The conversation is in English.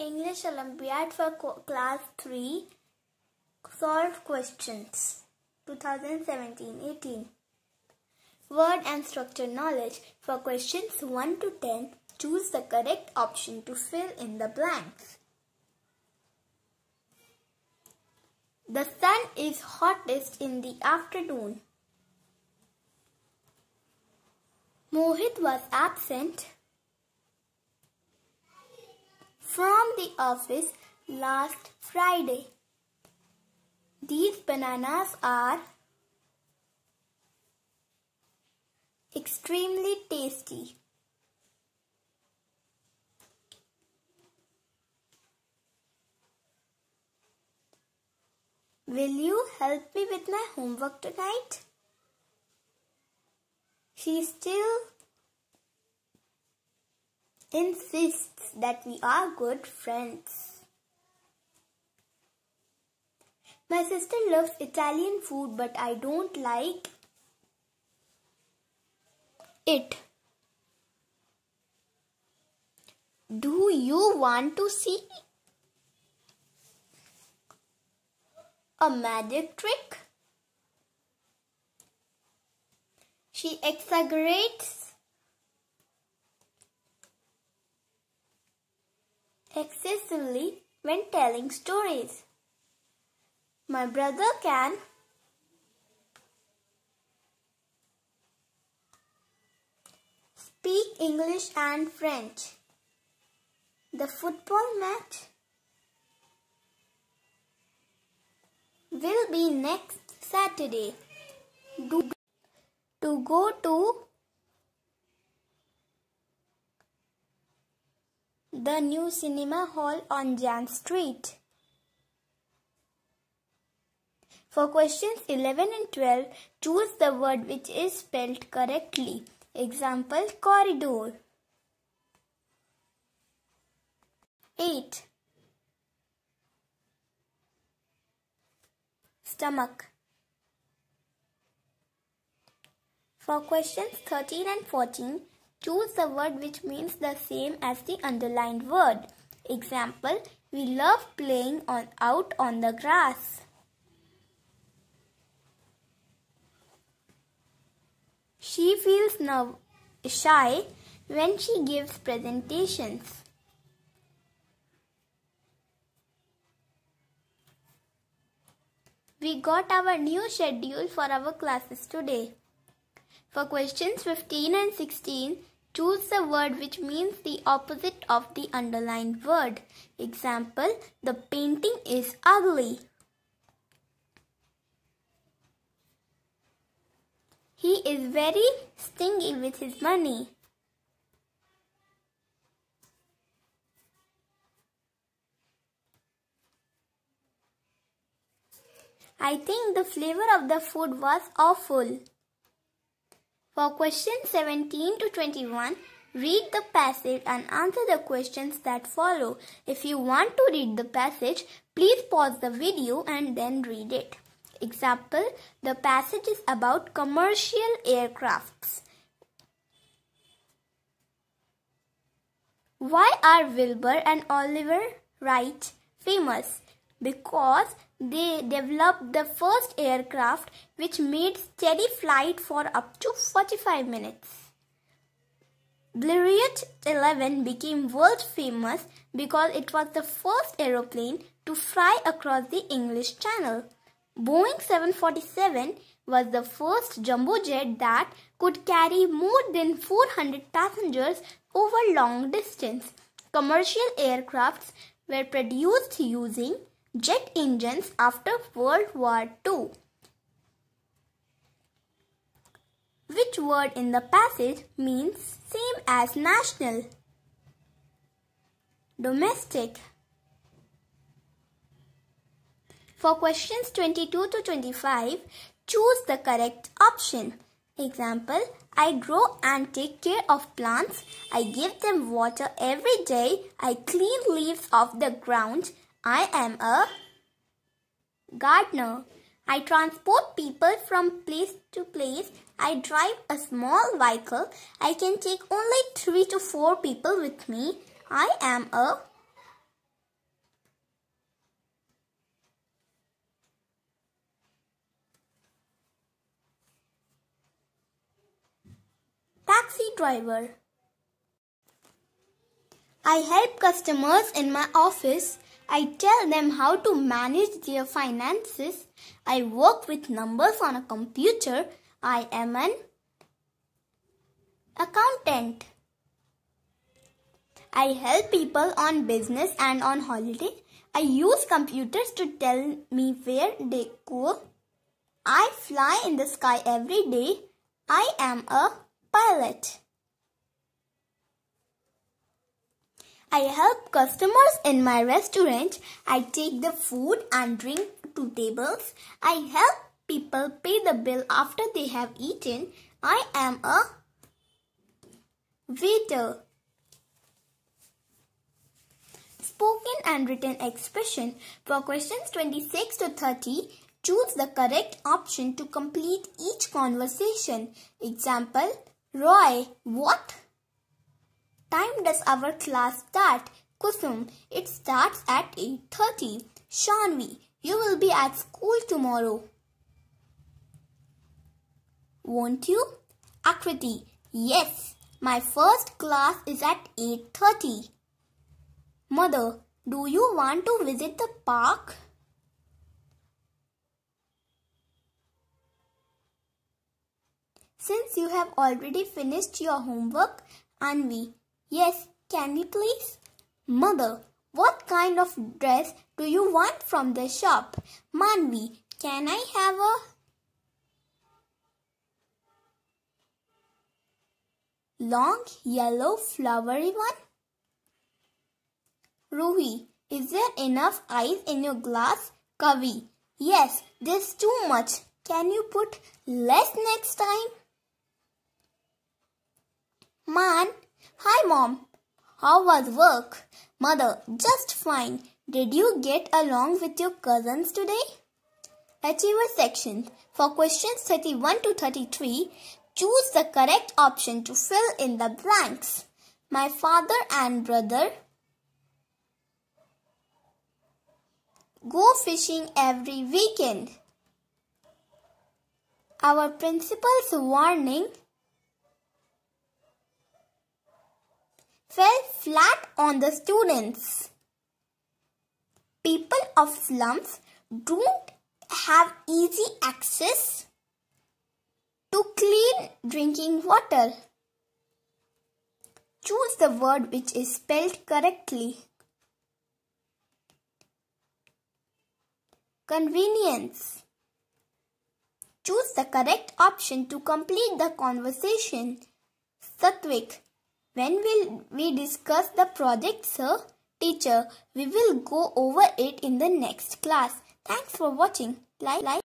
English Olympiad for Class 3 Solve Questions 2017-18 Word and structure knowledge for questions 1 to 10 choose the correct option to fill in the blanks. The sun is hottest in the afternoon. Mohit was absent from the office last Friday. These bananas are extremely tasty. Will you help me with my homework tonight? She still insists that we are good friends. My sister loves Italian food but I don't like it. Do you want to see a magic trick? She exaggerates excessively when telling stories. My brother can speak English and French. The football match will be next Saturday. Do to go to the new cinema hall on Jan Street. For questions 11 and 12, choose the word which is spelled correctly. Example, corridor. 8. Stomach. For questions 13 and 14, Choose the word which means the same as the underlined word. Example, we love playing on out on the grass. She feels nerve, shy when she gives presentations. We got our new schedule for our classes today. For questions 15 and 16, Choose the word which means the opposite of the underlined word. Example, the painting is ugly. He is very stingy with his money. I think the flavor of the food was awful. For questions 17 to 21, read the passage and answer the questions that follow. If you want to read the passage, please pause the video and then read it. Example, the passage is about commercial aircrafts. Why are Wilbur and Orville Wright famous? Because they developed the first aircraft which made steady flight for up to 45 minutes. Blériot 11 became world famous because it was the first aeroplane to fly across the English Channel. Boeing 747 was the first jumbo jet that could carry more than 400 passengers over long distance. Commercial aircrafts were produced using jet engines after World War II. Which word in the passage means same as national? Domestic. For questions 22 to 25, choose the correct option. Example, I grow and take care of plants. I give them water every day. I clean leaves off the ground. I am a gardener. I transport people from place to place. I drive a small vehicle. I can take only 3 to 4 people with me. I am a taxi driver. I help customers in my office. I tell them how to manage their finances. I work with numbers on a computer. I am an accountant. I help people on business and on holiday. I use computers to tell me where they go. I fly in the sky every day. I am a pilot. I help customers in my restaurant. I take the food and drink to tables. I help people pay the bill after they have eaten. I am a waiter. Spoken and written expression. For questions 26 to 30, choose the correct option to complete each conversation. Example, Roy, what? Time does our class start? Kusum, it starts at 8.30. Shanvi, you will be at school tomorrow. Won't you? Akriti, yes, my first class is at 8.30. Mother, do you want to visit the park? Since you have already finished your homework, Anvi, yes, can we please? Mother, what kind of dress do you want from the shop? Manvi, can I have a long yellow flowery one? Ruhi, is there enough ice in your glass? Kavi, yes, there's too much. Can you put less next time? Man, hi mom. How was work? Mother, just fine. Did you get along with your cousins today? Achiever section. For questions 31 to 33, choose the correct option to fill in the blanks. My father and brother go fishing every weekend. Our principal's warning fell flat on the students. People of slums don't have easy access to clean drinking water. Choose the word which is spelled correctly. Convenience. Choose the correct option to complete the conversation. Satvik. When will we discuss the project, sir? Teacher, we will go over it in the next class. Thanks for watching. Like, like.